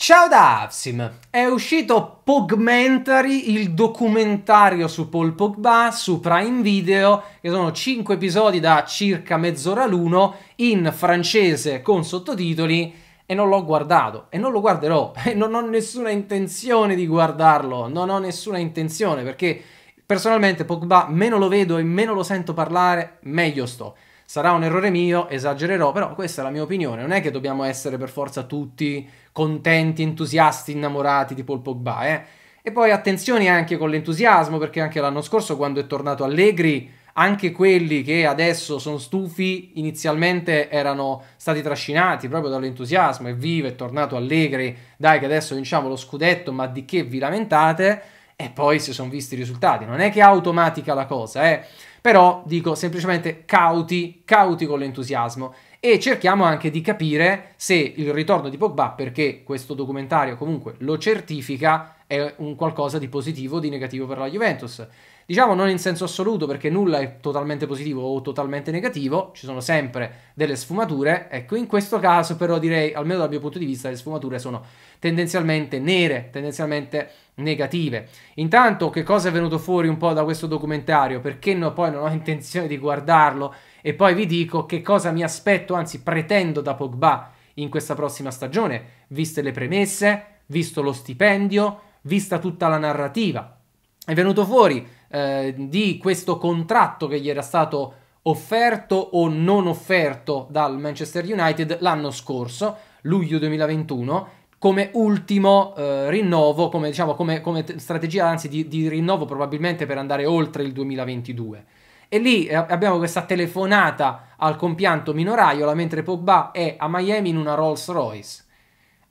Ciao da Avsim! È uscito Pogmentary, il documentario su Paul Pogba su Prime Video, che sono 5 episodi da circa mezz'ora l'uno, in francese con sottotitoli, e non l'ho guardato, e non lo guarderò, e non ho nessuna intenzione di guardarlo, non ho nessuna intenzione, perché personalmente Pogba meno lo vedo e meno lo sento parlare, meglio sto. Sarà un errore mio, esagererò, però questa è la mia opinione. Non è che dobbiamo essere per forza tutti contenti, entusiasti, innamorati di Paul Pogba, eh? E poi attenzione anche con l'entusiasmo, perché anche l'anno scorso, quando è tornato Allegri, anche quelli che adesso sono stufi, inizialmente erano stati trascinati proprio dall'entusiasmo. Evviva, è tornato Allegri, dai che adesso vinciamo lo scudetto, ma di che vi lamentate? E poi si sono visti i risultati. Non è che è automatica la cosa, eh? Però dico semplicemente cauti, cauti con l'entusiasmo e cerchiamo anche di capire se il ritorno di Pogba, perché questo documentario comunque lo certifica, è un qualcosa di positivo o di negativo per la Juventus. Diciamo non in senso assoluto perché nulla è totalmente positivo o totalmente negativo, ci sono sempre delle sfumature, ecco in questo caso però direi, almeno dal mio punto di vista, le sfumature sono tendenzialmente nere, tendenzialmente negative. Intanto che cosa è venuto fuori un po' da questo documentario, perché no, poi non ho intenzione di guardarlo e poi vi dico che cosa mi aspetto, anzi pretendo da Pogba in questa prossima stagione, viste le premesse, visto lo stipendio, vista tutta la narrativa. È venuto fuori eh, di questo contratto che gli era stato offerto o non offerto dal Manchester United l'anno scorso, luglio 2021, come ultimo eh, rinnovo, come, diciamo, come, come strategia anzi di, di, rinnovo probabilmente per andare oltre il 2022. E lì eh, abbiamo questa telefonata al compianto minoraio, mentre Pogba è a Miami in una Rolls Royce.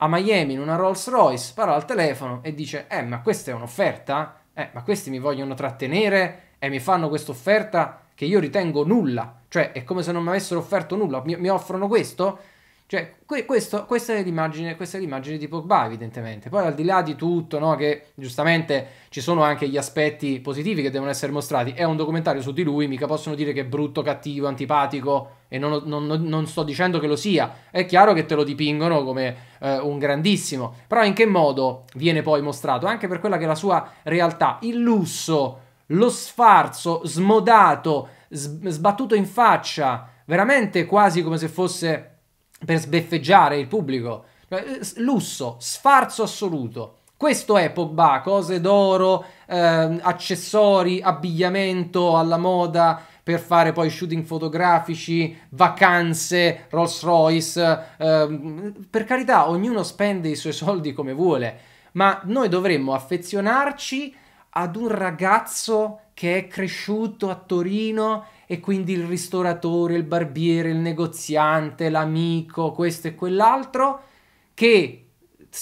A Miami in una Rolls Royce, parla al telefono e dice, eh ma questa è un'offerta? Eh, ma questi mi vogliono trattenere e mi fanno questa offerta che io ritengo nulla, cioè è come se non mi avessero offerto nulla, mi, mi offrono questo? Cioè, que- questo, questa, è l'immagine, questa è l'immagine di Pogba, evidentemente. Poi, al di là di tutto, no, che giustamente ci sono anche gli aspetti positivi che devono essere mostrati, è un documentario su di lui, mica possono dire che è brutto, cattivo, antipatico, e non, non, non sto dicendo che lo sia. È chiaro che te lo dipingono come eh, un grandissimo, però in che modo viene poi mostrato? Anche per quella che è la sua realtà, il lusso, lo sfarzo smodato, sbattuto in faccia, veramente quasi come se fosse per sbeffeggiare il pubblico. Eh, lusso, sfarzo assoluto. Questo è Pogba, cose d'oro, eh, accessori, abbigliamento alla moda per fare poi shooting fotografici, vacanze, Rolls Royce. Eh, per carità, ognuno spende i suoi soldi come vuole, ma noi dovremmo affezionarci ad un ragazzo che è cresciuto a Torino e quindi il ristoratore, il barbiere, il negoziante, l'amico, questo e quell'altro, che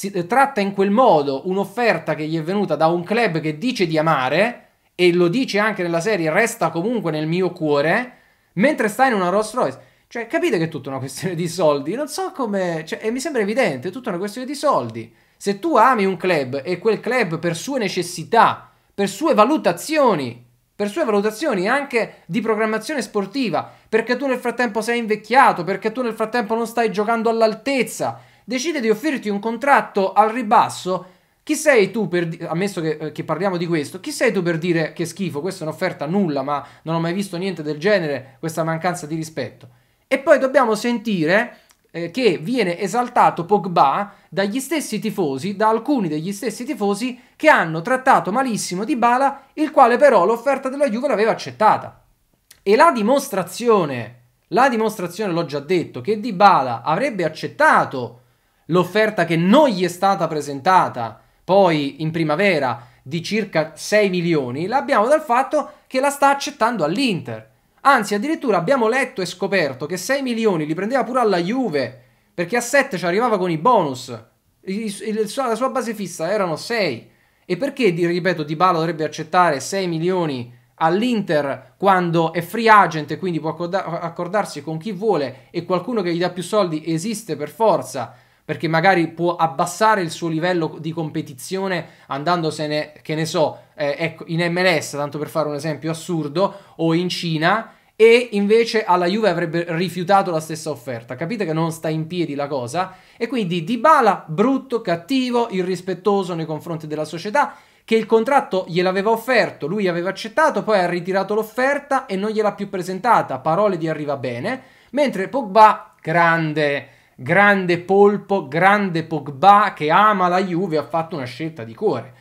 eh, tratta in quel modo un'offerta che gli è venuta da un club che dice di amare e lo dice anche nella serie, resta comunque nel mio cuore, mentre sta in una Rolls Royce. Cioè, capite che è tutta una questione di soldi? Non so come... Cioè, e mi sembra evidente, è tutta una questione di soldi. Se tu ami un club e quel club per sue necessità, per sue valutazioni, per sue valutazioni anche di programmazione sportiva, perché tu nel frattempo sei invecchiato, perché tu nel frattempo non stai giocando all'altezza, decide di offrirti un contratto al ribasso, chi sei tu per dire, ammesso che, eh, che, parliamo di questo, chi sei tu per dire che schifo, questa è un'offerta nulla, ma non ho mai visto niente del genere, questa mancanza di rispetto. E poi dobbiamo sentire eh, che viene esaltato Pogba dagli stessi tifosi, da alcuni degli stessi tifosi che hanno trattato malissimo Dybala, il quale però l'offerta della Juve l'aveva accettata. E la dimostrazione, la dimostrazione l'ho già detto, che Dybala avrebbe accettato l'offerta che non gli è stata presentata poi in primavera di circa 6 milioni, l'abbiamo dal fatto che la sta accettando all'Inter. Anzi, addirittura abbiamo letto e scoperto che 6 milioni li prendeva pure alla Juve, perché a 7 ci arrivava con i bonus. La sua base fissa erano 6. E perché, ripeto, Di Bala dovrebbe accettare 6 milioni all'Inter quando è free agent e quindi può accordarsi con chi vuole e qualcuno che gli dà più soldi esiste per forza perché magari può abbassare il suo livello di competizione andandosene, che ne so, eh, ecco, in MLS, tanto per fare un esempio assurdo, o in Cina, e invece alla Juve avrebbe rifiutato la stessa offerta. Capite che non sta in piedi la cosa? E quindi Dybala brutto, cattivo, irrispettoso nei confronti della società che il contratto gliel'aveva offerto, lui aveva accettato, poi ha ritirato l'offerta e non gliel'ha più presentata. Parole di arriva bene, mentre Pogba grande grande polpo, grande Pogba che ama la Juve, ha fatto una scelta di cuore.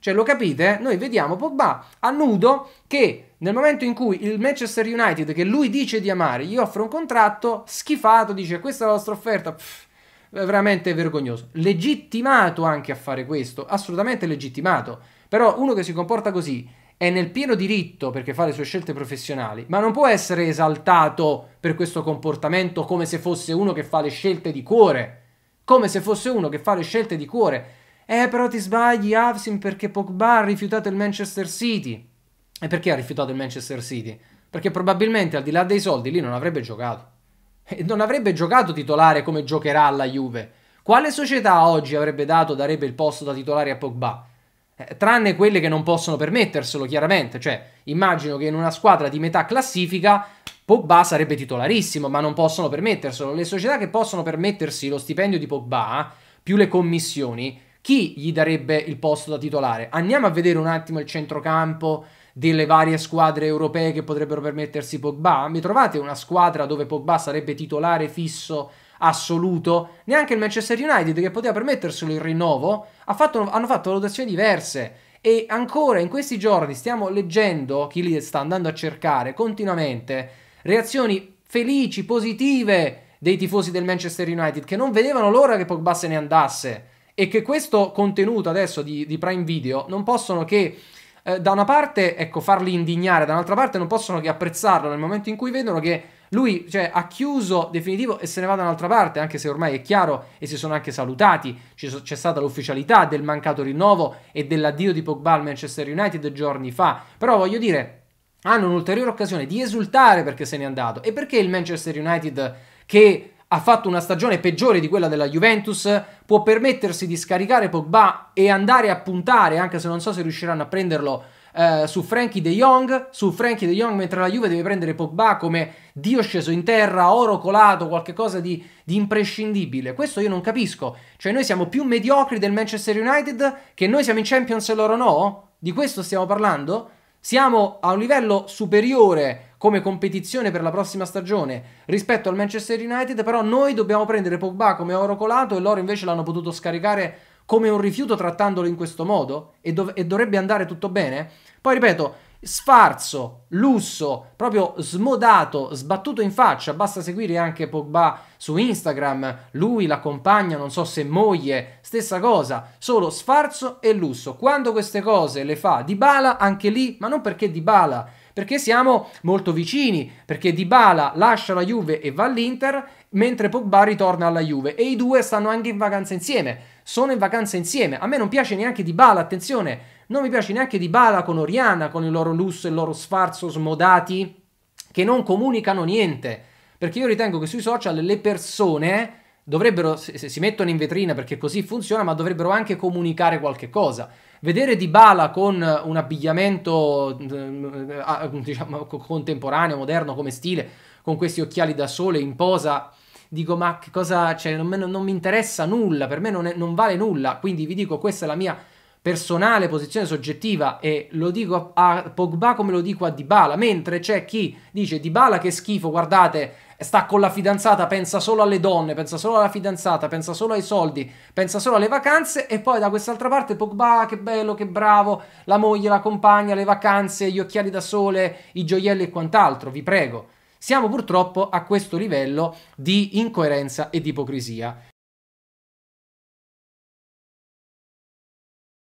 Cioè, lo capite? Noi vediamo Pogba a nudo che nel momento in cui il Manchester United, che lui dice di amare, gli offre un contratto, schifato, dice questa è la vostra offerta, pff, veramente vergognoso. Legittimato anche a fare questo, assolutamente legittimato. Però uno che si comporta così è nel pieno diritto perché fa le sue scelte professionali, ma non può essere esaltato per questo comportamento come se fosse uno che fa le scelte di cuore. Come se fosse uno che fa le scelte di cuore. Eh, però ti sbagli, Avsin, perché Pogba ha rifiutato il Manchester City. E perché ha rifiutato il Manchester City? Perché probabilmente al di là dei soldi lì non avrebbe giocato. E non avrebbe giocato titolare come giocherà alla Juve. Quale società oggi avrebbe dato, darebbe il posto da titolare a Pogba? Eh, tranne quelle che non possono permetterselo, chiaramente. Cioè, immagino che in una squadra di metà classifica Pogba sarebbe titolarissimo, ma non possono permetterselo. Le società che possono permettersi lo stipendio di Pogba, più le commissioni, chi gli darebbe il posto da titolare? Andiamo a vedere un attimo il centrocampo delle varie squadre europee che potrebbero permettersi Pogba. Mi trovate una squadra dove Pogba sarebbe titolare fisso assoluto? Neanche il Manchester United che poteva permetterselo il rinnovo fatto, hanno fatto valutazioni diverse. E ancora in questi giorni stiamo leggendo, chi li sta andando a cercare continuamente, reazioni felici, positive dei tifosi del Manchester United che non vedevano l'ora che Pogba se ne andasse e che questo contenuto adesso di, di Prime Video non possono che eh, da una parte ecco farli indignare, dall'altra parte non possono che apprezzarlo nel momento in cui vedono che lui cioè, ha chiuso definitivo e se ne va da un'altra parte, anche se ormai è chiaro e si sono anche salutati. C'è, c'è stata l'ufficialità del mancato rinnovo e dell'addio di Pogba al Manchester United giorni fa. Però voglio dire, hanno un'ulteriore occasione di esultare perché se n'è andato e perché il Manchester United che ha fatto una stagione peggiore di quella della Juventus, può permettersi di scaricare Pogba e andare a puntare, anche se non so se riusciranno a prenderlo eh, su Frankie De Jong, su Frankie De Jong mentre la Juve deve prendere Pogba come Dio sceso in terra, oro colato, qualcosa di, di imprescindibile. Questo io non capisco. Cioè noi siamo più mediocri del Manchester United che noi siamo in Champions e loro no? Di questo stiamo parlando? Siamo a un livello superiore come competizione per la prossima stagione rispetto al Manchester United, però noi dobbiamo prendere Pogba come oro colato e loro invece l'hanno potuto scaricare come un rifiuto trattandolo in questo modo e, dov- e dovrebbe andare tutto bene. Poi ripeto, sfarzo, lusso, proprio smodato, sbattuto in faccia. Basta seguire anche Pogba su Instagram. Lui l'accompagna, non so se moglie, stessa cosa, solo sfarzo e lusso. Quando queste cose le fa Dybala, anche lì, ma non perché Dybala perché siamo molto vicini, perché Dybala lascia la Juve e va all'Inter, mentre Pogba ritorna alla Juve e i due stanno anche in vacanza insieme, sono in vacanza insieme. A me non piace neanche Dybala, attenzione, non mi piace neanche Dybala con Oriana, con il loro lusso e il loro sfarzo smodati che non comunicano niente, perché io ritengo che sui social le persone dovrebbero, se si mettono in vetrina perché così funziona, ma dovrebbero anche comunicare qualche cosa. Vedere Dybala con un abbigliamento eh, diciamo, contemporaneo, moderno come stile, con questi occhiali da sole in posa, dico ma che cosa, cioè non, non mi interessa nulla, per me non, è, non vale nulla, quindi vi dico questa è la mia personale posizione soggettiva e lo dico a Pogba come lo dico a Dybala, mentre c'è chi dice Dybala che schifo, guardate, sta con la fidanzata, pensa solo alle donne, pensa solo alla fidanzata, pensa solo ai soldi, pensa solo alle vacanze e poi da quest'altra parte Pogba che bello, che bravo, la moglie, la compagna, le vacanze, gli occhiali da sole, i gioielli e quant'altro, vi prego. Siamo purtroppo a questo livello di incoerenza e di ipocrisia.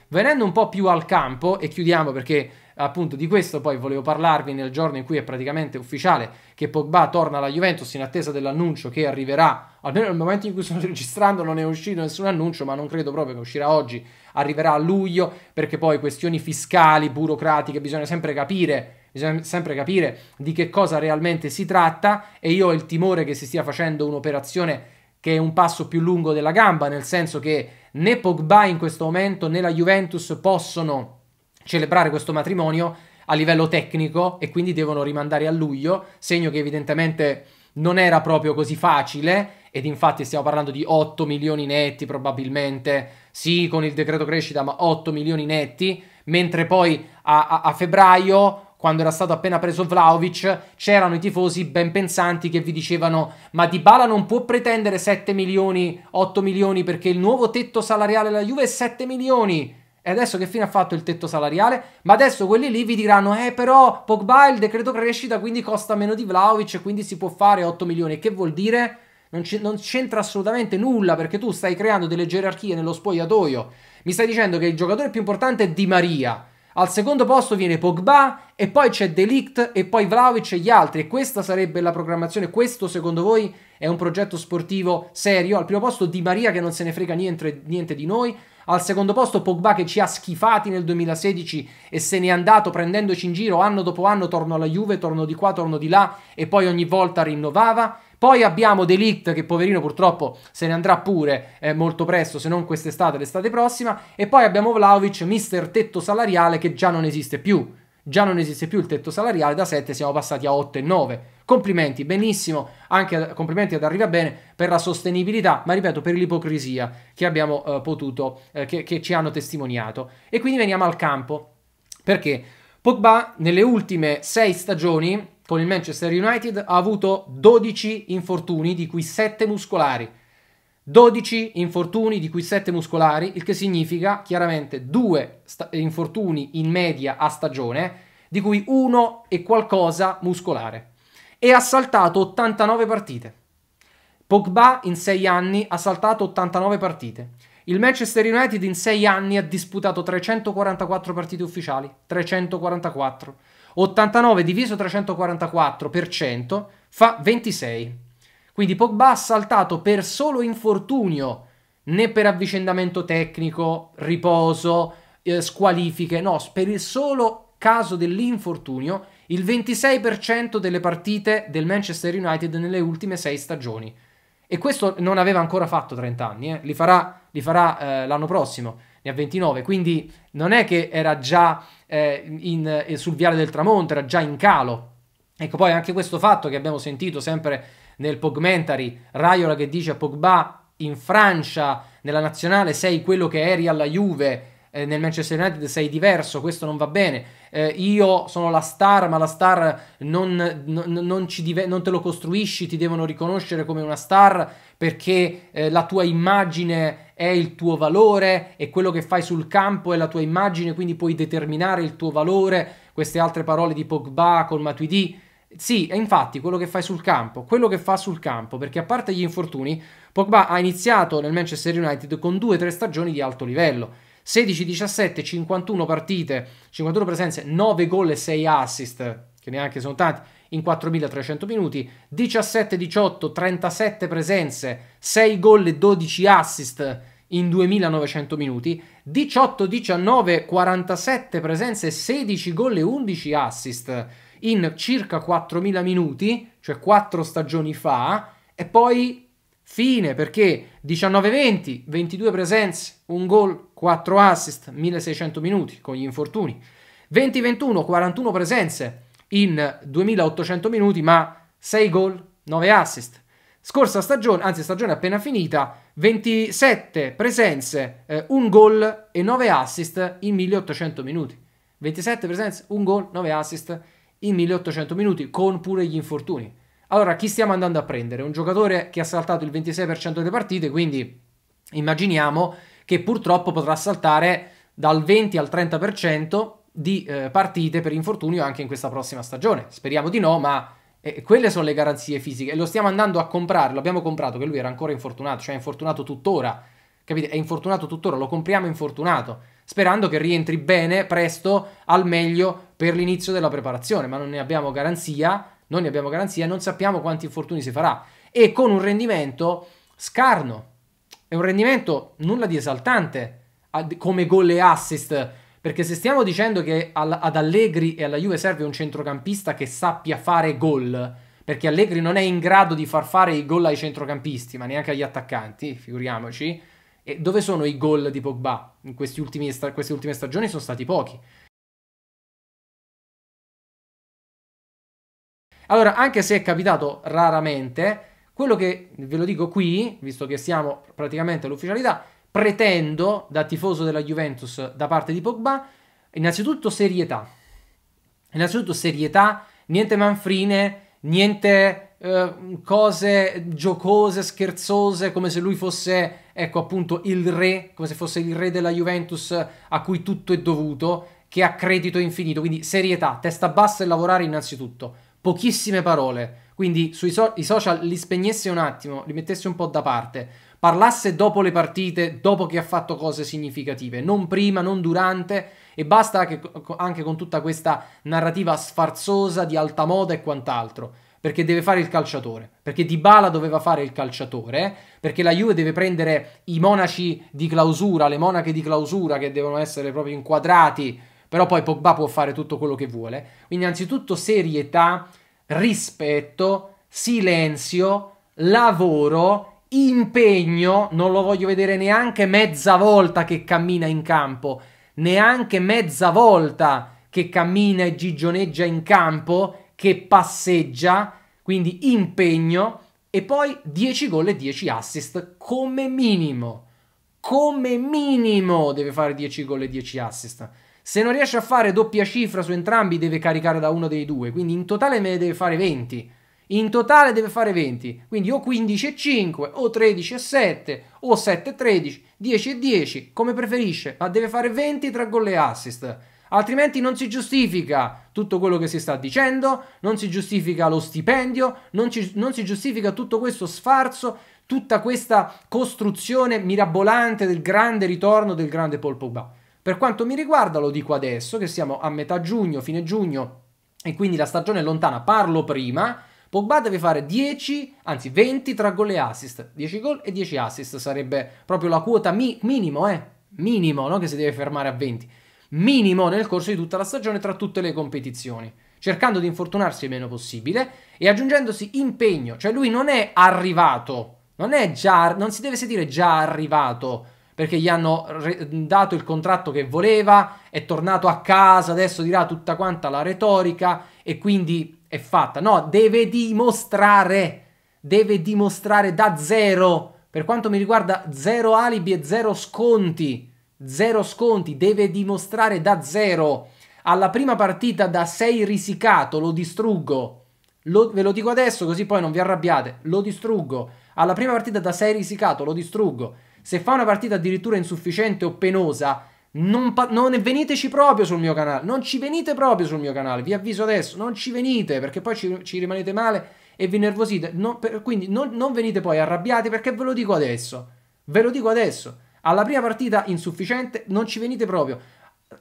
Venendo un po' più al campo, e chiudiamo perché appunto di questo poi volevo parlarvi nel giorno in cui è praticamente ufficiale che Pogba torna alla Juventus in attesa dell'annuncio che arriverà, almeno nel momento in cui sto registrando non è uscito nessun annuncio, ma non credo proprio che uscirà oggi, arriverà a luglio perché poi questioni fiscali, burocratiche, bisogna sempre capire bisogna sempre capire di che cosa realmente si tratta e io ho il timore che si stia facendo un'operazione che è un passo più lungo della gamba, nel senso che né Pogba in questo momento né la Juventus possono celebrare questo matrimonio a livello tecnico e quindi devono rimandare a luglio, segno che evidentemente non era proprio così facile ed infatti stiamo parlando di 8 milioni netti probabilmente, sì con il decreto crescita ma 8 milioni netti, mentre poi a, a, a febbraio quando era stato appena preso Vlaovic, c'erano i tifosi ben pensanti che vi dicevano ma Dybala non può pretendere 7 milioni, 8 milioni perché il nuovo tetto salariale della Juve è 7 milioni. E adesso che fine ha fatto il tetto salariale? Ma adesso quelli lì vi diranno, eh però Pogba il decreto crescita quindi costa meno di Vlaovic quindi si può fare 8 milioni. Che vuol dire? Non c'entra assolutamente nulla perché tu stai creando delle gerarchie nello spogliatoio. Mi stai dicendo che il giocatore più importante è Di Maria al secondo posto viene Pogba e poi c'è Delict e poi Vlaovic e gli altri. E questa sarebbe la programmazione. Questo secondo voi è un progetto sportivo serio? Al primo posto Di Maria che non se ne frega niente, niente di noi. Al secondo posto Pogba che ci ha schifati nel 2016 e se n'è andato prendendoci in giro anno dopo anno, torno alla Juve, torno di qua, torno di là e poi ogni volta rinnovava. Poi abbiamo Delict che poverino purtroppo se ne andrà pure eh, molto presto, se non quest'estate, l'estate prossima. E poi abbiamo Vlaovic, mister tetto salariale che già non esiste più. Già non esiste più il tetto salariale, da 7 siamo passati a 8 e 9. Complimenti, benissimo, anche complimenti ad Arriva Bene per la sostenibilità, ma ripeto, per l'ipocrisia che abbiamo eh, potuto, eh, che, che ci hanno testimoniato. E quindi veniamo al campo. Perché Pogba nelle ultime 6 stagioni con il Manchester United ha avuto 12 infortuni, di cui 7 muscolari. 12 infortuni, di cui 7 muscolari, il che significa chiaramente 2 sta- infortuni in media a stagione, di cui uno e qualcosa muscolare. E ha saltato 89 partite. Pogba in 6 anni ha saltato 89 partite. Il Manchester United in 6 anni ha disputato 344 partite ufficiali. 344. 89 diviso 344% fa 26. Quindi Pogba ha saltato per solo infortunio, né per avvicendamento tecnico, riposo, eh, squalifiche, no, per il solo caso dell'infortunio, il 26% delle partite del Manchester United nelle ultime 6 stagioni. E questo non aveva ancora fatto 30 anni, eh? li farà, li farà eh, l'anno prossimo, ne ha 29, quindi non è che era già eh, in, eh, sul viale del tramonto, era già in calo. Ecco poi anche questo fatto che abbiamo sentito sempre nel Pogmentary, Raiola che dice a Pogba in Francia, nella nazionale sei quello che eri alla Juve, eh, nel Manchester United sei diverso, questo non va bene. Eh, io sono la star, ma la star non, non, non, dive- non, te lo costruisci, ti devono riconoscere come una star perché eh, la tua immagine è il tuo valore e quello che fai sul campo è la tua immagine, quindi puoi determinare il tuo valore. Queste altre parole di Pogba col Matuidi. Sì, è infatti quello che fai sul campo, quello che fa sul campo, perché a parte gli infortuni, Pogba ha iniziato nel Manchester United con due o tre stagioni di alto livello 16-17, 51 partite, 51 presenze, 9 gol e 6 assist, che neanche sono tanti, in 4.300 minuti, 17-18, 37 presenze, 6 gol e 12 assist in 2.900 minuti, 18-19, 47 presenze, 16 gol e 11 assist in circa 4.000 minuti, cioè 4 stagioni fa, e poi Fine perché 19-20, 22 presenze, un gol, 4 assist, 1600 minuti con gli infortuni. 20-21, 41 presenze in 2800 minuti, ma 6 gol, 9 assist. Scorsa stagione, anzi stagione appena finita, 27 presenze, eh, un gol e 9 assist in 1800 minuti. 27 presenze, un gol, 9 assist in 1800 minuti, con pure gli infortuni. Allora, chi stiamo andando a prendere? Un giocatore che ha saltato il 26% delle partite, quindi immaginiamo che purtroppo potrà saltare dal 20 al 30% di eh, partite per infortunio anche in questa prossima stagione. Speriamo di no, ma eh, quelle sono le garanzie fisiche e lo stiamo andando a comprare, lo abbiamo comprato che lui era ancora infortunato, cioè è infortunato tuttora. Capite? È infortunato tuttora, lo compriamo infortunato, sperando che rientri bene, presto, al meglio per l'inizio della preparazione, ma non ne abbiamo garanzia non ne abbiamo garanzia, non sappiamo quanti infortuni si farà e con un rendimento scarno è un rendimento nulla di esaltante come gol e assist. Perché se stiamo dicendo che ad Allegri e alla Juve serve un centrocampista che sappia fare gol, perché Allegri non è in grado di far fare i gol ai centrocampisti, ma neanche agli attaccanti, figuriamoci. E dove sono i gol di Pogba? In queste ultime stagioni sono stati pochi. Allora, anche se è capitato raramente, quello che ve lo dico qui, visto che siamo praticamente all'ufficialità, pretendo da tifoso della Juventus da parte di Pogba, innanzitutto serietà. Innanzitutto serietà, niente manfrine, niente eh, cose giocose, scherzose, come se lui fosse, ecco appunto, il re, come se fosse il re della Juventus a cui tutto è dovuto, che ha credito infinito. Quindi serietà, testa bassa e lavorare innanzitutto. Pochissime parole. Quindi sui so- social li spegnesse un attimo, li mettesse un po' da parte. Parlasse dopo le partite, dopo che ha fatto cose significative, non prima, non durante e basta che, anche con tutta questa narrativa sfarzosa di alta moda e quant'altro perché deve fare il calciatore, perché Dybala doveva fare il calciatore, perché la Juve deve prendere i monaci di clausura, le monache di clausura che devono essere proprio inquadrati, però poi Pogba può fare tutto quello che vuole. Quindi innanzitutto serietà, rispetto, silenzio, lavoro, impegno, non lo voglio vedere neanche mezza volta che cammina in campo, neanche mezza volta che cammina e gigioneggia in campo che passeggia, quindi impegno, e poi 10 gol e 10 assist come minimo. Come minimo deve fare 10 gol e 10 assist. Se non riesce a fare doppia cifra su entrambi, deve caricare da uno dei due. Quindi in totale me ne deve fare 20. In totale deve fare 20. Quindi o 15 e 5, o 13 e 7, o 7 e 13, 10 e 10, come preferisce. Ma deve fare 20 tra gol e assist. Altrimenti non si giustifica tutto quello che si sta dicendo, non si giustifica lo stipendio, non, ci, non si giustifica tutto questo sfarzo, tutta questa costruzione mirabolante del grande ritorno del grande Paul Pogba. Per quanto mi riguarda, lo dico adesso, che siamo a metà giugno, fine giugno, e quindi la stagione è lontana, parlo prima, Pogba deve fare 10, anzi 20 tra gol e assist. 10 gol e 10 assist sarebbe proprio la quota mi- minimo, eh? Minimo, non che si deve fermare a 20 minimo nel corso di tutta la stagione tra tutte le competizioni, cercando di infortunarsi il meno possibile e aggiungendosi impegno, cioè lui non è arrivato, non è già non si deve sentire già arrivato perché gli hanno re- dato il contratto che voleva, è tornato a casa, adesso dirà tutta quanta la retorica e quindi è fatta. No, deve dimostrare, deve dimostrare da zero. Per quanto mi riguarda, zero alibi e zero sconti zero sconti, deve dimostrare da zero. Alla prima partita da 6 risicato, lo distruggo. Lo, ve lo dico adesso così poi non vi arrabbiate, lo distruggo. Alla prima partita da 6 risicato, lo distruggo. Se fa una partita addirittura insufficiente o penosa, non, pa- non, veniteci proprio sul mio canale. Non ci venite proprio sul mio canale. Vi avviso adesso, non ci venite perché poi ci, ci rimanete male e vi nervosite. Non, per, quindi non, non venite poi arrabbiati perché ve lo dico adesso. Ve lo dico adesso. Alla prima partita insufficiente, non ci venite proprio.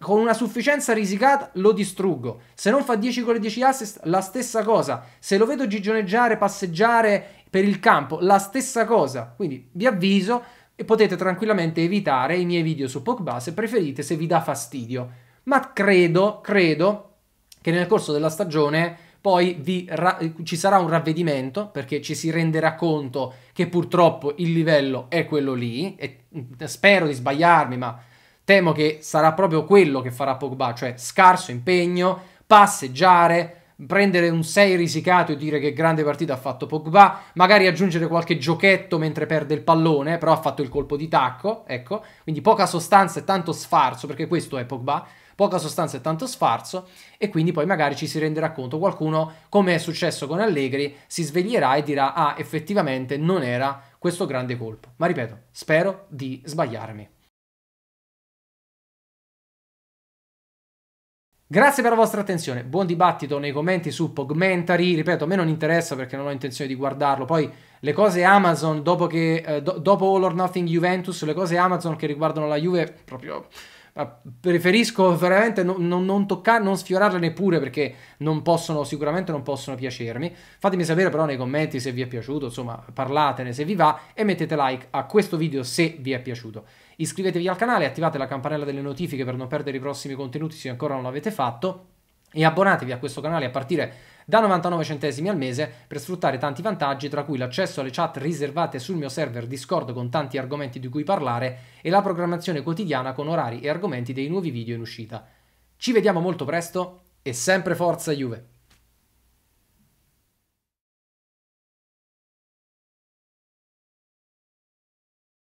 Con una sufficienza risicata lo distruggo. Se non fa 10 gol e 10 assist, la stessa cosa. Se lo vedo gigioneggiare, passeggiare per il campo, la stessa cosa. Quindi vi avviso e potete tranquillamente evitare i miei video su Pogba se preferite, se vi dà fastidio. Ma credo, credo che nel corso della stagione poi ra- ci sarà un ravvedimento perché ci si renderà conto che purtroppo il livello è quello lì e spero di sbagliarmi ma temo che sarà proprio quello che farà Pogba cioè scarso impegno passeggiare prendere un 6 risicato e dire che grande partita ha fatto Pogba, magari aggiungere qualche giochetto mentre perde il pallone, però ha fatto il colpo di tacco, ecco, quindi poca sostanza e tanto sfarzo, perché questo è Pogba, poca sostanza e tanto sfarzo e quindi poi magari ci si renderà conto qualcuno, come è successo con Allegri, si sveglierà e dirà ah effettivamente non era questo grande colpo. Ma ripeto, spero di sbagliarmi. Grazie per la vostra attenzione, buon dibattito nei commenti su Pogmentary, ripeto a me non interessa perché non ho intenzione di guardarlo, poi le cose Amazon dopo, che, eh, do, dopo All or Nothing Juventus, le cose Amazon che riguardano la Juve proprio preferisco veramente non, non, non toccare, non sfiorarle neppure perché non possono, sicuramente non possono piacermi. Fatemi sapere però nei commenti se vi è piaciuto, insomma parlatene se vi va e mettete like a questo video se vi è piaciuto. Iscrivetevi al canale, attivate la campanella delle notifiche per non perdere i prossimi contenuti se ancora non l'avete fatto e abbonatevi a questo canale a partire da 99 centesimi al mese per sfruttare tanti vantaggi, tra cui l'accesso alle chat riservate sul mio server Discord con tanti argomenti di cui parlare e la programmazione quotidiana con orari e argomenti dei nuovi video in uscita. Ci vediamo molto presto e sempre forza Juve!